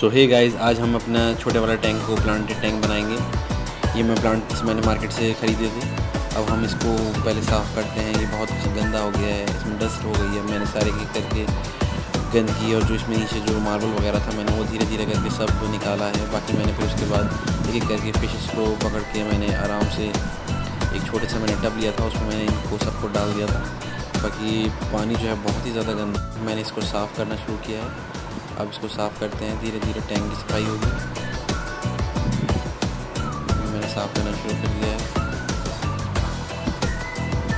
तो hey guys आज हम अपना छोटे वाला टैंक को प्लांटेड टैंक बनाएँगे। ये मैं प्लांट मैंने मार्केट से ख़रीदे थे। अब हम इसको पहले साफ़ करते हैं। ये बहुत गंदा हो गया है। इसमें डस्ट हो गई है। मैंने सारे की करके गंदगी और जो इसमें नीचे जो मार्बल वगैरह था, मैंने वो धीरे धीरे करके सब निकाला है। बाकी मैंने फिर उसके बाद एक एक करके फिशेस को पकड़ के मैंने आराम से एक छोटे से मैंने टब लिया था। उसमें मैंने इनको सबको डाल दिया था। बाकी पानी जो है बहुत ही ज़्यादा गंदा। मैंने इसको साफ़ करना शुरू किया है। अब इसको साफ़ करते हैं, धीरे धीरे टैंक की सफ़ाई होगी। मैंने साफ़ करना शुरू कर दिया है।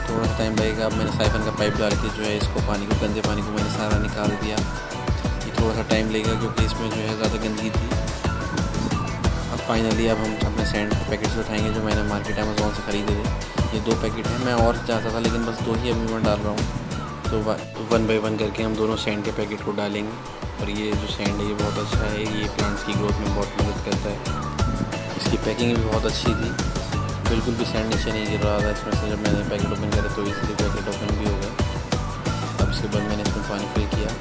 थोड़ा सा टाइम लगेगा, अब मैंने साइफन का पाइप डाल के जो है इसको पानी को, गंदे पानी को मैंने सारा निकाल दिया। ये थोड़ा सा टाइम लगेगा क्योंकि इसमें जो है ज़्यादा गंदगी थी। अब फाइनली अब हम अपने सैंड के पैकेट्स उठाएँगे जो मैंने मार्केट अमेजोन से ख़रीदे थे। ये दो पैकेट हैं, मैं और चाहता था, लेकिन बस दो ही अभी मैं डाल रहा हूँ। तो वन बाई वन करके हम दोनों सैंड के पैकेट को डालेंगे। और ये जो सैंड है, ये बहुत अच्छा है। ये प्लांट्स की ग्रोथ में बहुत मदद करता है। इसकी पैकिंग भी बहुत अच्छी थी। बिल्कुल भी सैंड नीचे नहीं गिर रहा था। इसमें से जब मैंने पैकेट ओपन करा तो इसलिए पैकेट ओपन भी हो गया अब इसके बाद मैंने इसमें पानी फिल किया।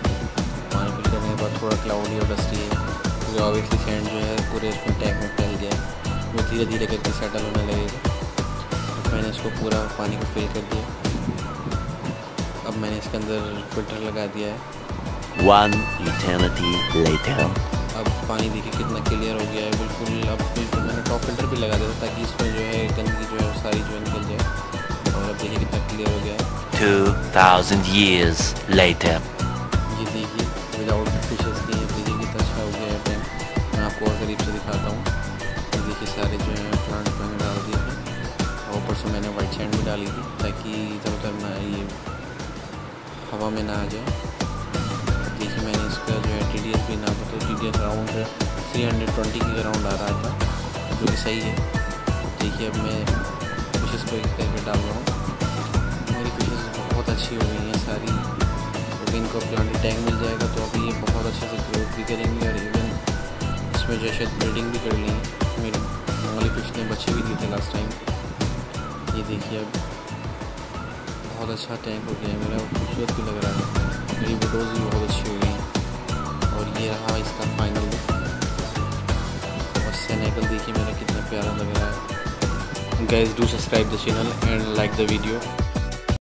पानी फिल करने के बाद थोड़ा क्लाउडी और डस्टी है। क्योंकि ऑब्वियसली सैंड जो है, पूरे इसमें टैंक में फैल गया वो धीरे धीरे करके सेटल होने लगेगा। तो मैंने इसको पूरा पानी को फिल कर दिया। अब मैंने इसके अंदर फ़िल्टर लगा दिया है। One eternity later. अब पानी देखिए कितना क्लियर हो गया है। बिल्कुल अब बिल्कुल मैंने टॉप फ़िल्टर भी लगा दिया ताकि इसमें जो है गंदगी जो है सारी जो निकल जाए। और अब देखिए कितना क्लियर हो गया है। Two thousand years later. ये देखिए विदाउट फिशेस की देखिए कितना अच्छा हो गया है। टैंक मैं आपको और करीब से दिखाता हूँ। ये देखिए सारे जो है प्लांट मैंने डाल दिए थे और ऊपर से मैंने वाइट सैंड भी डाली थी ताकि इधर उधर ना ये। हवा में ना आ जाए। देखिए मैंने इसका जो है टी डी एस भी ना तो T D S around three hundred twenty के अराउंड आ रहा था जो कि सही है। देखिए अब मैं फिशेस को एक करके डाल रहा हूँ। मेरी फिशेस बहुत अच्छी हो गई हैं सारी। क्योंकि इनको प्लांट टैंक मिल जाएगा तो अभी ये बहुत अच्छे से ग्रोथ भी करेंगे और इवन इसमें जो शायद ब्रीडिंग भी कर ली है। मेरी वाली फ़िश ने बच्चे भी दिए थे लास्ट टाइम ये देखिए अब बहुत अच्छा टैंक हो गया है। मेरा खूबसूरत भी लग रहा है। मेरी वीडियोज़ भी बहुत अच्छी हुई और ये रहा इसका फाइनल लुक और सैनिकल देखिए मेरा कितना प्यारा लग रहा है। Guys do subscribe the channel and like the video